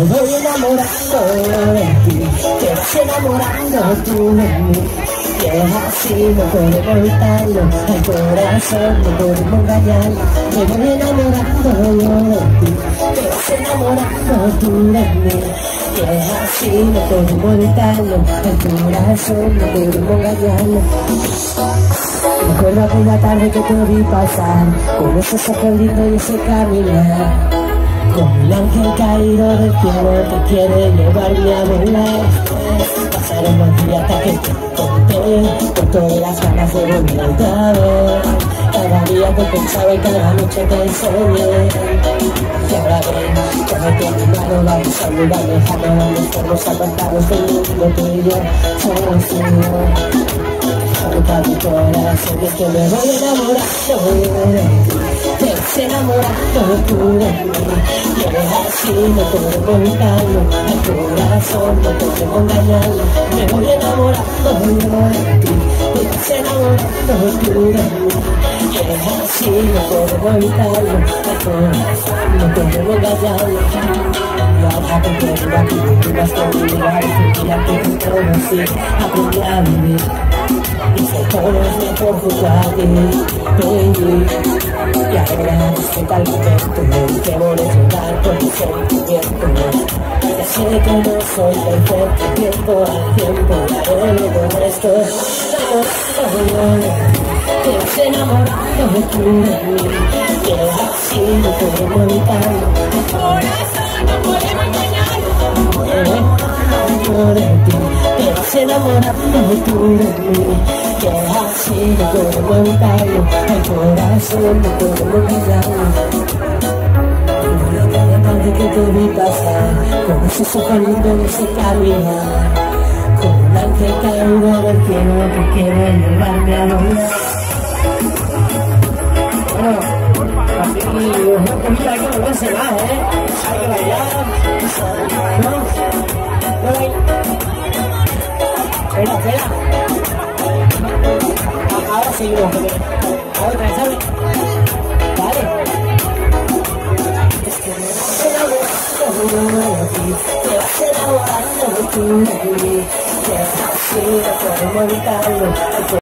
voy enamorando de ti, te vas enamorando tú de mí. Y es así, no podemos evitarlo, el corazón no podemos engañarlo. Me voy enamorando de ti, te vas enamorando tú de mí. Y es así, no podemos evitarlo, el corazón no podemos engañarlo. Recuerdo aquella tarde que te vi pasar, con esos ojos y ese caminar. Como el ángel caído del cielo que quiere llevarme a volar Pasaron los días hasta que te conté Con todas las ganas de volverte a ver Cada día te pensaba y cada noche te soñé. Y ahora ven, cuando te a mi lado vamos a un lugar lejano Donde estamos apartados del mundo tú y yo Solo tú Toca mi corazón es que me voy enamorando vas enamorando tú de mí Y así, no podemos evitarlo El corazón no podemos engañarlo Me voy enamorando de ti Te vas enamorando tú de mí Y así, no podemos evitarlo El corazón no podemos engañarlo Y ahora que quiero aquí, tú vas conmigo ya que te conocí, aprendí a vivir se conoce por juzgarte, baby Y ahora el momento llorar por tus sentimientos Ya sé que no soy perfecto, tiempo a tiempo haré lo esto Te has enamorado de tu de mí Que así no Te vas enamorando de tu de que así no puedo evitarlo El corazón no puedo olvidarlo Desde que te vi pasar Con esos ojos lindos de ese caminar. Con un ángel caído del cielo Que quiere llevarme a volar Espera, espera ahora seguimos con otra vez, ¿sabes? Vale. Es que me te vas enamorando de ti, te vas así, no podemos evitarlo.